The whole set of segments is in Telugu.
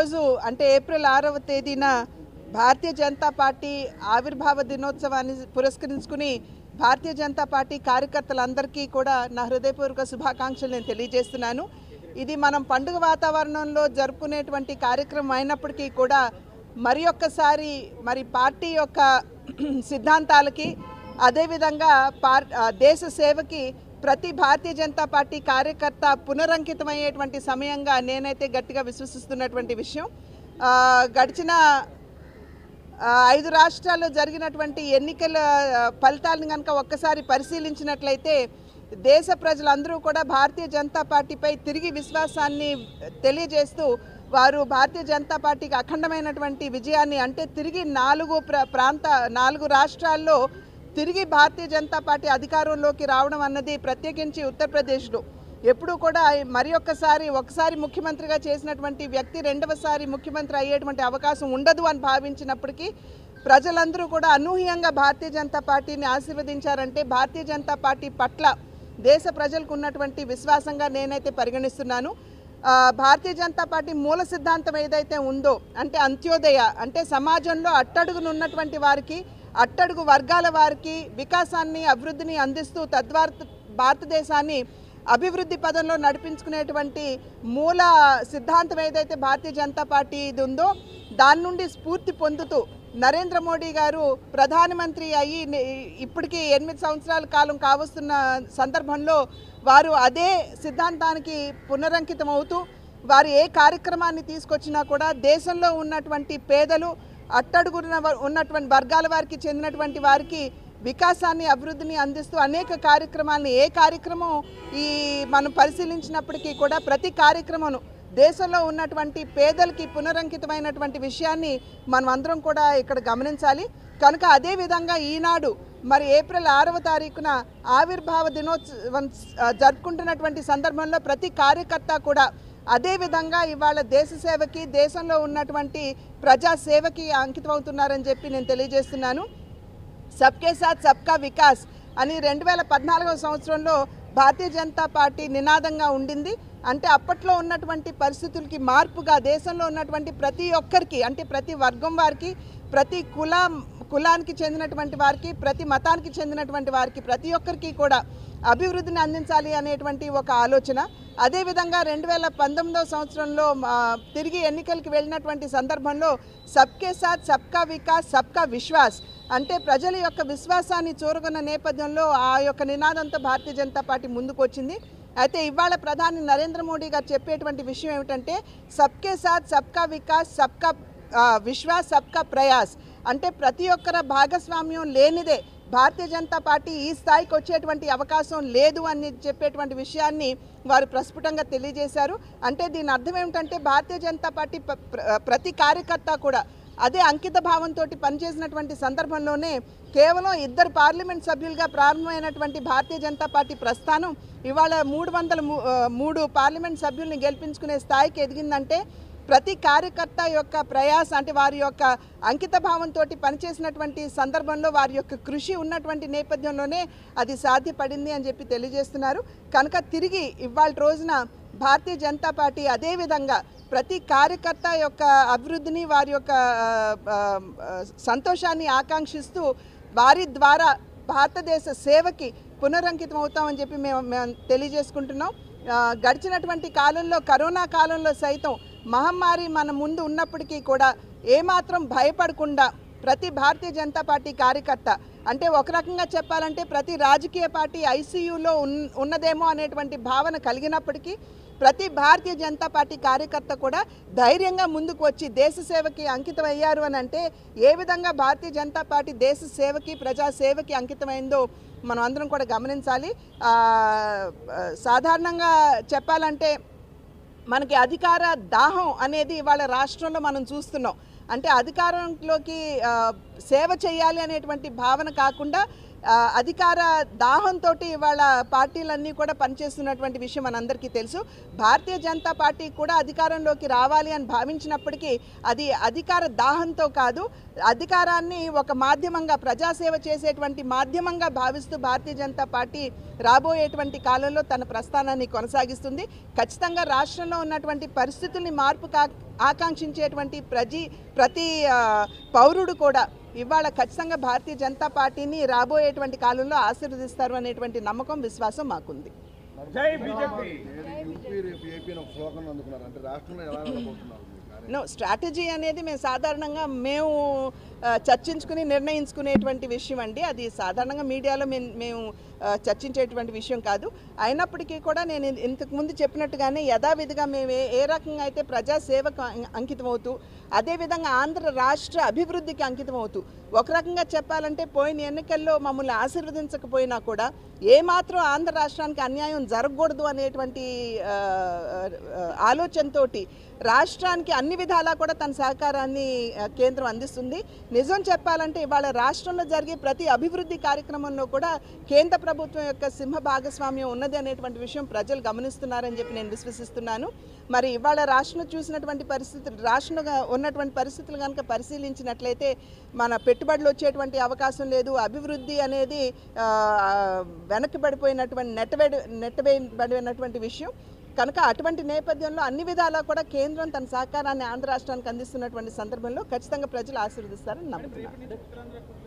ఈరోజు అంటే ఏప్రిల్ ఆరవ తేదీన భారతీయ జనతా పార్టీ ఆవిర్భావ దినోత్సవాన్ని పురస్కరించుకుని భారతీయ జనతా పార్టీ కార్యకర్తలందరికీ కూడా నా హృదయపూర్వక శుభాకాంక్షలు నేను తెలియజేస్తున్నాను. ఇది మనం పండుగ వాతావరణంలో జరుపుకునేటువంటి కార్యక్రమం అయినప్పటికీ కూడా మరి ఒక్కసారి మరి పార్టీ యొక్క సిద్ధాంతాలకి అదేవిధంగా పార్ దేశ సేవకి ప్రతి భారతీయ జనతా పార్టీ కార్యకర్త పునరంకితమయ్యేటువంటి సమయంగా నేనైతే గట్టిగా విశ్వసిస్తున్నటువంటి విషయం. గడిచిన ఐదు రాష్ట్రాల్లో జరిగినటువంటి ఎన్నికల ఫలితాలను కనుక ఒక్కసారి పరిశీలించినట్లయితే దేశ ప్రజలందరూ కూడా భారతీయ జనతా పార్టీపై తిరిగి విశ్వాసాన్ని తెలియజేస్తూ వారు భారతీయ జనతా పార్టీకి అఖండమైనటువంటి విజయాన్ని అంటే తిరిగి నాలుగు ప్ర ప్రాంత నాలుగు రాష్ట్రాల్లో తిరిగి భారతీయ జనతా పార్టీ అధికారంలోకి రావడం అన్నది ప్రత్యేకించి ఉత్తరప్రదేశ్లో. ఎప్పుడూ కూడా మరి ఒక్కసారి ఒకసారి ముఖ్యమంత్రిగా చేసినటువంటి వ్యక్తి రెండవసారి ముఖ్యమంత్రి అయ్యేటువంటి అవకాశం ఉండదు అని భావించినప్పటికీ ప్రజలందరూ కూడా అనూహ్యంగా భారతీయ జనతా పార్టీని ఆశీర్వదించారంటే భారతీయ జనతా పార్టీ పట్ల దేశ ప్రజలకు ఉన్నటువంటి విశ్వాసంగా నేనైతే పరిగణిస్తున్నాను. భారతీయ జనతా పార్టీ మూల సిద్ధాంతం ఏదైతే ఉందో అంటే అంత్యోదయ అంటే సమాజంలో అట్టడుగున ఉన్నటువంటి వారికి అట్టడుగు వర్గాల వారికి వికాసాన్ని అభివృద్ధిని అందిస్తూ తద్వారా భారతదేశాన్ని అభివృద్ధి పదంలో నడిపించుకునేటువంటి మూల సిద్ధాంతం ఏదైతే భారతీయ జనతా పార్టీ ఇది ఉందో దాని నుండి స్ఫూర్తి పొందుతూ నరేంద్ర మోడీ గారు ప్రధానమంత్రి అయ్యి ఇప్పటికీ ఎనిమిది సంవత్సరాల కాలం కావస్తున్న సందర్భంలో వారు అదే సిద్ధాంతానికి పునరంకితం అవుతూ వారు ఏ కార్యక్రమాన్ని తీసుకొచ్చినా కూడా దేశంలో ఉన్నటువంటి పేదలు అట్టడుగున వ- ఉన్నటువంటి వర్గాల వారికి చెందినటువంటి వారికి వికాసాన్ని అభివృద్ధిని అందిస్తూ అనేక కార్యక్రమాలను ఏ కార్యక్రమం ఈ మనం పరిశీలించినప్పటికీ కూడా ప్రతి కార్యక్రమం దేశంలో ఉన్నటువంటి పేదలకి పునరంకితమైనటువంటి విషయాన్ని మనం అందరం కూడా ఇక్కడ గమనించాలి. కనుక అదే విధంగా ఈనాడు మరి ఏప్రిల్ ఆరవ తారీఖున ఆవిర్భావ దినోత్సవం జరుపుకుంటున్నటువంటి సందర్భంలో ప్రతి కార్యకర్త కూడా అదేవిధంగా ఇవాళ దేశ సేవకి దేశంలో ఉన్నటువంటి ప్రజా సేవకి అంకితం అవుతున్నారని చెప్పి నేను తెలియజేస్తున్నాను. సబ్కే సాత్ సబ్కా వికాస్ అని రెండు వేల పద్నాలుగవ సంవత్సరంలో భారతీయ జనతా పార్టీ నినాదంగా ఉండింది. అంటే అప్పట్లో ఉన్నటువంటి పరిస్థితులకి మార్పుగా దేశంలో ఉన్నటువంటి ప్రతి ఒక్కరికి అంటే ప్రతి వర్గం వారికి ప్రతి కుల కులానికి చెందినటువంటి వారికి ప్రతి మతానికి చెందినటువంటి వారికి ప్రతి ఒక్కరికి కూడా అభివృద్ధిని అందించాలి అనేటువంటి ఒక ఆలోచన. అదేవిధంగా రెండు వేల పంతొమ్మిదవ సంవత్సరంలో తిరిగి ఎన్నికలకు వెళ్ళినటువంటి సందర్భంలో సబ్కే సాత్ సబ్కా వికాస్ సబ్కా విశ్వాస్ అంటే ప్రజల యొక్క విశ్వాసాన్ని చూరగొన్న నేపథ్యంలో ఆ యొక్క నినాదంతో భారతీయ జనతా పార్టీ ముందుకు వచ్చింది అయితే ఇవాళ ప్రధాని నరేంద్ర మోడీ గారు చెప్పేటువంటి విషయం ఏమిటంటే సబ్కే సాత్ సబ్కా వికాస్ సబ్కా విశ్వాస్ సబ్కా ప్రయాస్ అంటే ప్రతి ఒక్కర భాగస్వామ్యం లేనిదే భారతీయ జనతా పార్టీ ఈ స్థాయికి వచ్చేటువంటి అవకాశం లేదు అని చెప్పేటువంటి విషయాన్ని వారు ప్రస్ఫుటంగా తెలియజేశారు. అంటే దీని అర్థం ఏమిటంటే భారతీయ జనతా పార్టీ ప్రతి కార్యకర్త కూడా అదే అంకిత భావంతో పనిచేసినటువంటి సందర్భంలోనే కేవలం ఇద్దరు పార్లమెంట్ సభ్యులుగా ప్రారంభమైనటువంటి భారతీయ జనతా పార్టీ ప్రస్థానం ఇవాళ మూడు వందల మూడు పార్లమెంట్ సభ్యుల్ని గెలిపించుకునే స్థాయికి ఎదిగిందంటే ప్రతి కార్యకర్త యొక్క ప్రయాస అంటే వారి యొక్క అంకిత భావంతో పనిచేసినటువంటి సందర్భంలో వారి యొక్క కృషి ఉన్నటువంటి నేపథ్యంలోనే అది సాధ్యపడింది అని చెప్పి తెలియజేస్తున్నారు. కనుక తిరిగి ఇవాళ రోజున భారతీయ జనతా పార్టీ అదేవిధంగా ప్రతి కార్యకర్త యొక్క అభివృద్ధిని వారి యొక్క సంతోషాన్ని ఆకాంక్షిస్తూ వారి ద్వారా భారతదేశ సేవకి పునరంకితం అవుతామని చెప్పి మేము మేము తెలియజేసుకుంటున్నాం. గడిచినటువంటి కాలంలో కరోనా కాలంలో సైతం మహమ్మారి మన ముందు ఉన్నప్పటికీ కూడా ఏమాత్రం భయపడకుండా ప్రతి భారతీయ జనతా పార్టీ కార్యకర్త అంటే ఒక రకంగా చెప్పాలంటే ప్రతి రాజకీయ పార్టీ ఐసీయూలో ఉన్ ఉన్నదేమో అనేటువంటి భావన కలిగినప్పటికీ ప్రతి భారతీయ జనతా పార్టీ కార్యకర్త కూడా ధైర్యంగా ముందుకు వచ్చి దేశ సేవకి అంకితం అయ్యారు అని అంటే ఏ విధంగా భారతీయ జనతా పార్టీ దేశ సేవకి ప్రజా సేవకి అంకితమైందో మనం అందరం కూడా గమనించాలి. సాధారణంగా చెప్పాలంటే మనకి అధికార దాహం అనేది ఇవాళ రాష్ట్రంలో మనం చూస్తున్నాం. అంటే అధికారంలోకి సేవ చేయాలి అనేటువంటి భావన కాకుండా అధికార దాహంతో ఇవాళ పార్టీలన్నీ కూడా పనిచేస్తున్నటువంటి విషయం మనందరికీ తెలుసు. భారతీయ జనతా పార్టీ కూడా అధికారంలోకి రావాలి అని భావించినప్పటికీ అది అధికార దాహంతో కాదు అధికారాన్ని ఒక మాధ్యమంగా ప్రజాసేవ చేసేటువంటి మాధ్యమంగా భావిస్తూ భారతీయ జనతా పార్టీ రాబోయేటువంటి కాలంలో తన ప్రస్థానాన్ని కొనసాగిస్తుంది. ఖచ్చితంగా రాష్ట్రంలో ఉన్నటువంటి పరిస్థితుల్ని మార్పు కా ఆకాంక్షించేటువంటి ప్రజీ ప్రతి పౌరుడు కూడా ఇవాళ ఖచ్చితంగా భారతీయ జనతా పార్టీని రాబోయేటువంటి కాలంలో ఆశీర్వదిస్తారు అనేటువంటి నమ్మకం విశ్వాసం మాకుంది. జై నో స్ట్రాటజీ అనేది మేము సాధారణంగా మేము చర్చించుకుని నిర్ణయించుకునేటువంటి విషయం అండి. అది సాధారణంగా మీడియాలో మేము మేము చర్చించేటువంటి విషయం కాదు. అయినప్పటికీ కూడా నేను ఇంతకుముందు ఇంతకు ముందు చెప్పినట్టుగానే యథావిధిగా మేము ఏ రకంగా అయితే ప్రజాసేవకు అంకితం అవుతూ అదేవిధంగా ఆంధ్ర రాష్ట్ర అభివృద్ధికి అంకితం అవుతూ ఒక రకంగా చెప్పాలంటే పోయిన ఎన్నికల్లో మమ్మల్ని ఆశీర్వదించకపోయినా కూడా ఏమాత్రం ఆంధ్ర రాష్ట్రానికి అన్యాయం జరగకూడదు అనేటువంటి ఆలోచనతోటి రాష్ట్రానికి అన్ని విధాలా కూడా తన సహకారాన్ని కేంద్రం అందిస్తుంది. నిజం చెప్పాలంటే ఇవాళ రాష్ట్రంలో జరిగే ప్రతి అభివృద్ధి కార్యక్రమంలో కూడా కేంద్ర ప్రభుత్వం యొక్క సింహ భాగస్వామ్యం ఉన్నది అనేటువంటి విషయం ప్రజలు గమనిస్తున్నారని చెప్పి నేను విశ్వసిస్తున్నాను. మరి ఇవాళ రాష్ట్రంలో చూసినటువంటి పరిస్థితులు రాష్ట్రంలో ఉన్నటువంటి పరిస్థితులు కనుక పరిశీలించినట్లయితే మన పెట్టుబడులు వచ్చేటువంటి అవకాశం లేదు. అభివృద్ధి అనేది వెనక్కి పడిపోయినటువంటి నెట్టబడి నెట్టబడినటువంటి విషయం. కనుక అటువంటి నేపథ్యంలో అన్ని విధాలా కూడా కేంద్రం తన సహకారాన్ని ఆంధ్ర రాష్ట్రానికి అందిస్తున్నటువంటి సందర్భంలో ఖచ్చితంగా ప్రజలు ఆశీర్వదిస్తారని నమ్ముతున్నాను.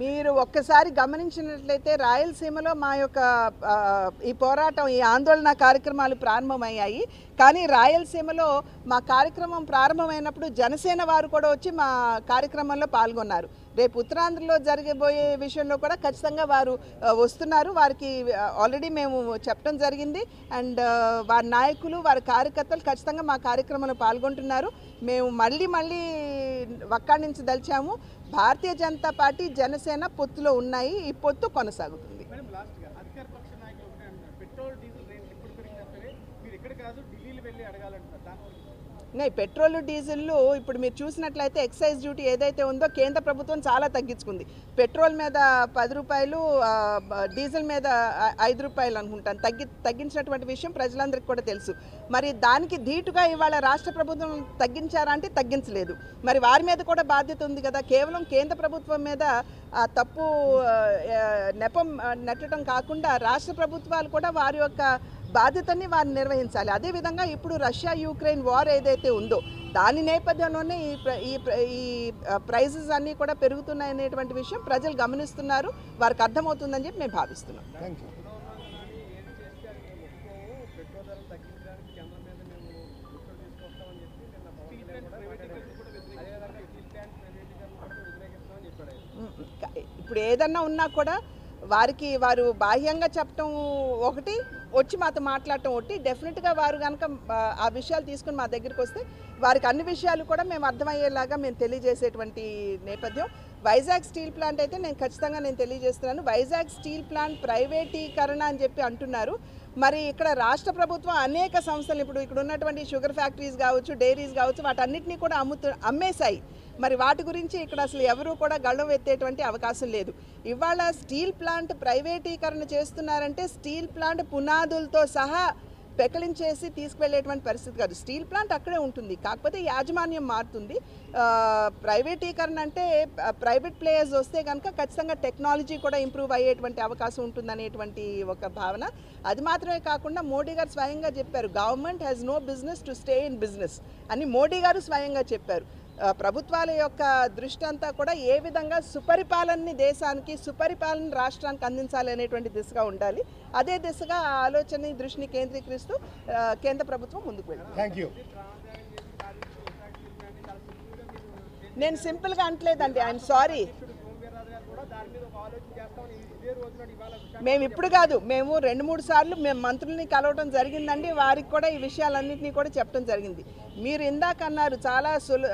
మీరు ఒక్కసారి గమనించినట్లయితే రాయలసీమలో మా యొక్క ఈ పోరాటం ఈ ఆందోళన కార్యక్రమాలు ప్రారంభమయ్యాయి. కానీ రాయలసీమలో మా కార్యక్రమం ప్రారంభమైనప్పుడు జనసేన వారు కూడా వచ్చి మా కార్యక్రమంలో పాల్గొన్నారు. రేపు ఉత్తరాంధ్రలో జరగబోయే విషయంలో కూడా ఖచ్చితంగా వారు వస్తున్నారు. వారికి ఆల్రెడీ మేము చెప్పడం జరిగింది. అండ్ వారి నాయకులు వారి కార్యకర్తలు ఖచ్చితంగా మా కార్యక్రమంలో పాల్గొంటున్నారు. మేము మళ్ళీ మళ్ళీ అక్కడి నుంచి దలిచాము. భారతీయ జనతా పార్టీ జనసేన పొత్తులో ఉన్నాయి. ఈ పొత్తు కొనసాగుతుంది. పెట్రోల్ డీజిల్ రేట్ ఎప్పుడు పెరిగినా సరే మీరు ఇక్కడ కాదు ఢిల్లీలో వెళ్ళి అడగాలంటున్నారు. దానివల్ల ఇంకా ఈ పెట్రోల్ డీజిల్లు ఇప్పుడు మీరు చూసినట్లయితే ఎక్సైజ్ డ్యూటీ ఏదైతే ఉందో కేంద్ర ప్రభుత్వం చాలా తగ్గించుకుంది. పెట్రోల్ మీద పది రూపాయలు డీజిల్ మీద ఐదు రూపాయలు అనుకుంటాను. తగ్గి తగ్గించినటువంటి విషయం ప్రజలందరికీ కూడా తెలుసు. మరి దానికి ధీటుగా ఇవాళ రాష్ట్ర ప్రభుత్వం తగ్గించారా అంటే తగ్గించలేదు. మరి వారి మీద కూడా బాధ్యత ఉంది కదా. కేవలం కేంద్ర ప్రభుత్వం మీద తప్పు నెపం నెట్టడం కాకుండా రాష్ట్ర ప్రభుత్వాలు కూడా వారి యొక్క బాధ్యతని వారు నిర్వహించాలి. అదేవిధంగా ఇప్పుడు రష్యా యూక్రెయిన్ వార్ ఏదైతే ఉందో దాని నేపథ్యంలోనే ఈ ఈ ఈ ప్రైజెస్ అన్నీ కూడా పెరుగుతున్నాయి అనేటువంటి విషయం ప్రజలు గమనిస్తున్నారు. వారికి అర్థమవుతుందని చెప్పి మేము భావిస్తున్నాం. థ్యాంక్ యూ ఇప్పుడు ఏదన్నా ఉన్నా కూడా వారికి వారు బాహ్యంగా చెప్పటం ఒకటి వచ్చి మాతో మాట్లాడటం ఒకటి. డెఫినెట్గా వారు కనుక ఆ విషయాలు తీసుకుని మా దగ్గరికి వస్తే వారికి అన్ని విషయాలు కూడా మేము అర్థమయ్యేలాగా మేము తెలియజేసేటువంటి నేపథ్యం. వైజాగ్ స్టీల్ ప్లాంట్ అయితే నేను ఖచ్చితంగా నేను తెలియజేస్తున్నాను. వైజాగ్ స్టీల్ ప్లాంట్ ప్రైవేటీకరణ అని చెప్పి అంటున్నారు. మరి ఇక్కడ రాష్ట్ర ప్రభుత్వం అనేక సంస్థలు ఇప్పుడు ఇక్కడ ఉన్నటువంటి షుగర్ ఫ్యాక్టరీస్ కావచ్చు డైరీస్ కావచ్చు వాటన్నిటినీ కూడా అమ్ముతు అమ్మేశాయి. మరి వాటి గురించి ఇక్కడ అసలు ఎవరూ కూడా గళ్ళం ఎత్తేటువంటి అవకాశం లేదు. ఇవాళ స్టీల్ ప్లాంట్ ప్రైవేటీకరణ చేస్తున్నారంటే స్టీల్ ప్లాంట్ పునాదులతో సహా పెకలించేసి తీసుకువెళ్ళేటువంటి పరిస్థితి కాదు. స్టీల్ ప్లాంట్ అక్కడే ఉంటుంది. కాకపోతే యాజమాన్యం మారుతుంది. ప్రైవేటీకరణ అంటే ప్రైవేట్ ప్లేయర్స్ వస్తే కనుక ఖచ్చితంగా టెక్నాలజీ కూడా ఇంప్రూవ్ అయ్యేటువంటి అవకాశం ఉంటుందనేటువంటి ఒక భావన. అది మాత్రమే కాకుండా మోడీ గారు స్వయంగా చెప్పారు government has no business to stay in business అని మోడీ గారు స్వయంగా చెప్పారు. ప్రభుత్వాల యొక్క దృష్టి అంతా కూడా ఏ విధంగా సుపరిపాలనని దేశానికి సుపరిపాలన రాష్ట్రానికి అందించాలి అనేటువంటి దిశగా ఉండాలి. అదే దిశగా ఆ ఆలోచనని దృష్టిని కేంద్రీకరిస్తూ కేంద్ర ప్రభుత్వం ముందుకు వెళ్ళింది థ్యాంక్ యూ నేను సింపుల్గా అంటలేదండి ఐఎమ్ సారీ సోమవీర్రాజు గారు కూడా దాని మీద ఒక ఆలోచన చేస్తామని ఇదే రోజున ఇవాళ విశాఖ మేము ఇప్పుడు కాదు మేము రెండు మూడు సార్లు మేము మంత్రుల్ని కలవటం జరిగిందండి. వారికి కూడా ఈ విషయాలన్నింటినీ కూడా చెప్పడం జరిగింది. మీరు ఇందాక అన్నారు చాలా సులు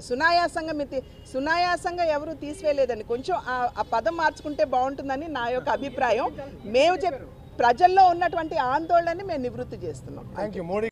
సునాయాసంగా మీరు సునాయాసంగా ఎవరు తీసివేయలేదండి. కొంచెం ఆ- ఆ పదం మార్చుకుంటే బాగుంటుందని నా యొక్క అభిప్రాయం. మేము చెప్ ప్రజల్లో ఉన్నటువంటి ఆందోళనని మేము నివృత్తి చేస్తున్నాం. Thank you Modi